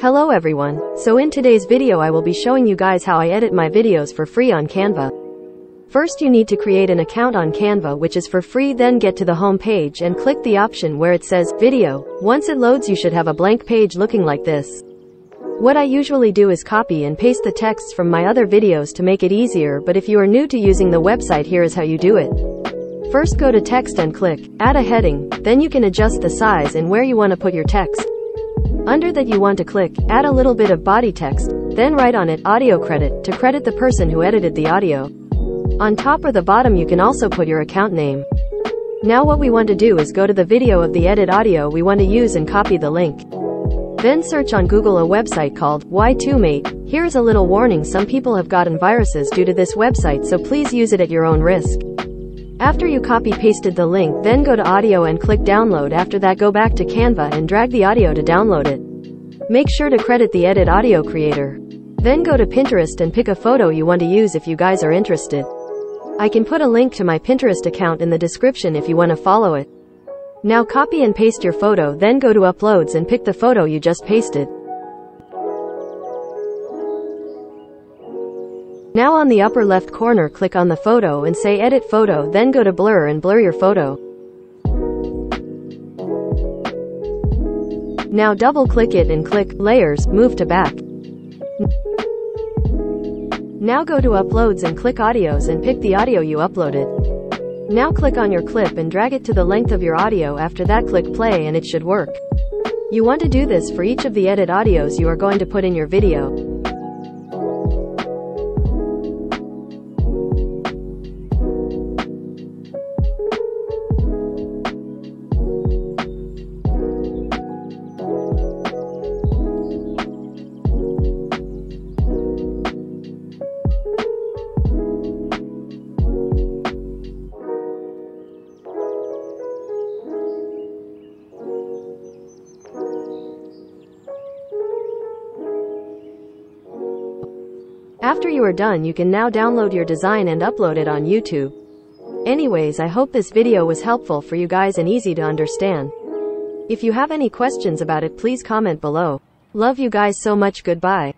Hello everyone. So in today's video I will be showing you guys how I edit my videos for free on Canva. First you need to create an account on Canva which is for free then get to the home page and click the option where it says video. Once it loads you should have a blank page looking like this. What I usually do is copy and paste the texts from my other videos to make it easier but if you are new to using the website here is how you do it. First go to text and click, add a heading, then you can adjust the size and where you want to put your text. Under that you want to click, add a little bit of body text, then write on it, audio credit, to credit the person who edited the audio. On top or the bottom you can also put your account name. Now what we want to do is go to the video of the edit audio we want to use and copy the link. Then search on Google a website called Y2Mate. Here is a little warning some people have gotten viruses due to this website so please use it at your own risk. After you copy pasted the link, then go to audio and click download. After that go back to Canva and drag the audio to download it. Make sure to credit the edit audio creator. Then go to Pinterest and pick a photo you want to use if you guys are interested. I can put a link to my Pinterest account in the description if you want to follow it. Now copy and paste your photo then go to uploads and pick the photo you just pasted. Now on the upper left corner click on the photo and say edit photo then go to blur and blur your photo. Now double click it and click layers, move to back. Now go to uploads and click audios and pick the audio you uploaded. Now click on your clip and drag it to the length of your audio after that click play and it should work. You want to do this for each of the edit audios you are going to put in your video. After you are done you can now download your design and upload it on YouTube. Anyways I hope this video was helpful for you guys and easy to understand. If you have any questions about it please comment below. Love you guys so much goodbye.